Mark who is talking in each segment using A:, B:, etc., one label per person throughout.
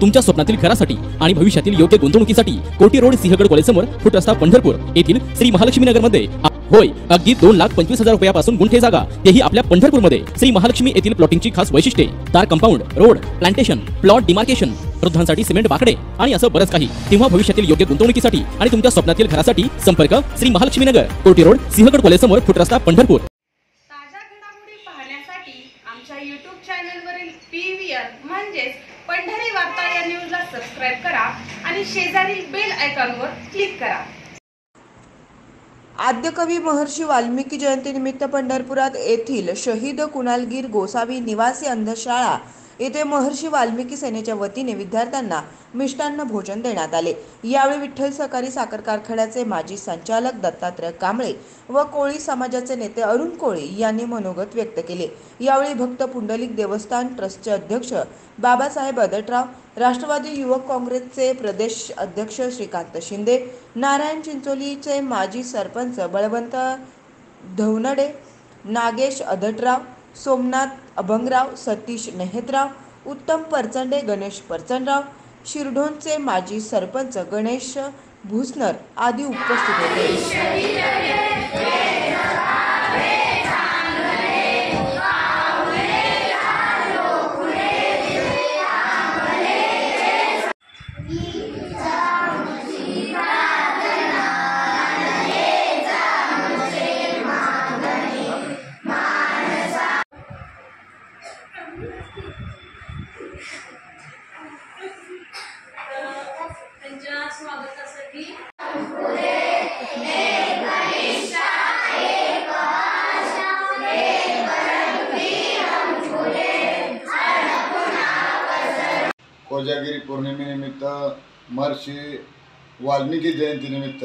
A: तुमच्या स्वप्नातील घरासाठी आणि भविष्यातील योग्य गुंतवणुकीसाठी कोटी रोड सिंहगड कॉलेजसमोर फुट रस्ता पंढरपूर येथील श्री महालक्ष्मी नगरमध्ये होय अगदी दोन लाख पंचवीस हजार रुपयापासून गुंठे जागा तेही आपल्या पंढरपूरमध्ये. श्री महालक्ष्मी येथील प्लॉटिंगची खास वैशिष्ट्ये तार compound road plantation plot demarcation वृद्धांसाठी सिमेंट बाकडे आणि असं बरंच काही. तेव्हा भविष्यातील योग्य गुंतवणुकीसाठी आणि तुमच्या स्वप्नातील घरासाठी संपर्क श्री महालक्ष्मी नगर कोटी रोड सिंहगड कॉलेजसमोर फुट रस्ता पंढरपूर.
B: आमच्या यूट्यूब चॅनलवरील पी व्ही आर म्हणजेच पंढरी वार्ता या न्यूजला सबस्क्राईब करा आणि शेजारील बेल आयकॉनवर क्लिक करा.
C: आद्यकवी महर्षी वाल्मिकी जयंतीनिमित्त पंढरपुरात येथील शहीद कुणालगीर गोसावी निवासी अंधशाळा येथे महर्षी वाल्मिकी सेनेच्या वतीने विद्यार्थ्यांना मिष्टान्न भोजन देण्यात आले. यावेळी विठ्ठल सहकारी साखर कारखान्याचे माजी संचालक दत्तात्रय कांबळे व कोळी समाजाचे नेते अरुण कोळी यांनी मनोगत व्यक्त केले. यावेळी भक्त पुंडलिक देवस्थान ट्रस्टचे अध्यक्ष बाबासाहेब अदटराव राष्ट्रवादी युवक काँग्रेसचे प्रदेश अध्यक्ष श्रीकांत शिंदे नारायण चिंचोलीचे माजी सरपंच बळवंत धवनडे नागेश अदटराव सोमनाथ अभंगराव सतीश नेहतराव उत्तम परचंडे गणेश परचंडराव शिरढोणचे माजी सरपंच गणेश भुसनर आदी उपस्थित होते.
D: कोजागिरी पौर्णिमेनिमित्त महर्षी वाल्मिकी जयंतीनिमित्त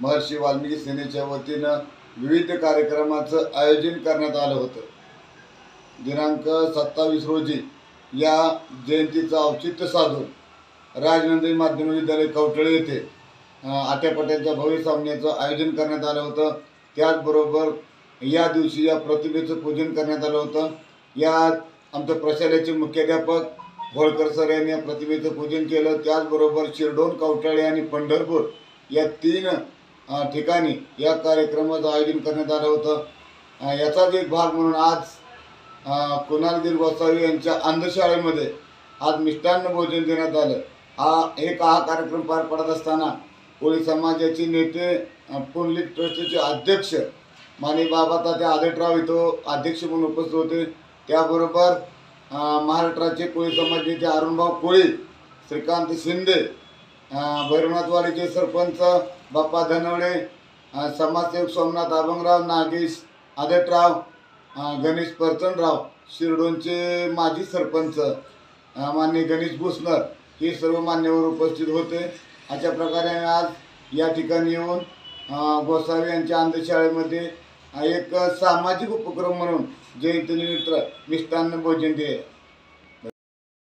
D: महर्षी वाल्मिकी सेनेच्या वतीनं विविध कार्यक्रमाचं आयोजन करण्यात आलं होतं. दिनांक सत्तावीस रोजी या जयंतीचं औचित्य साधून राजनंदी माध्यमिक विद्यालय कवटळे येथे अं, भव्य सामन्याचं आयोजन करण्यात आलं होतं. त्याचबरोबर या दिवशी या प्रतिमेचं पूजन करण्यात आलं होतं. यात आमच्या प्रशालेचे मुख्याध्यापक होळकर सर यांनी या प्रतिमेचं पूजन केलं. त्याचबरोबर शिरडोन कवटाळे आणि पंढरपूर या तीन ठिकाणी या कार्यक्रमाचं आयोजन करण्यात आलं होतं. याचाच एक भाग म्हणून आज कुणाल कुणालगीर गोसावी यांच्या अंधशाळेमध्ये आज मिष्टान्न भोजन देण्यात आलं. हा एक हा कार्यक्रम पार पडत असताना कोळी समाजाचे नेते अ, पुंडलिक ट्रस्टचे अध्यक्ष माने बाबा तात्या आदटराव इथं अध्यक्ष म्हणून उपस्थित होते. त्याबरोबर महाराष्ट्राचे कोळी समाजाचे नेते अरुणभाऊ कोळी श्रीकांत शिंदे भैरवनाथवाडीचे सरपंच बाप्पा धनवडे समाजसेवक सोमनाथ अभंगराव नागेश आदटराव गणेश परचणराव शिरडोनचे माजी सरपंच मान्य गणेश भुसनर हे सर्व मान्यवर उपस्थित होते. अशा प्रकारे आम्ही आज या ठिकाणी येऊन गोसावी यांच्या अंधशाळेमध्ये हा एक सामाजिक उपक्रम म्हणून जयंतीनिमित्त मिष्टान्न भोजन दे.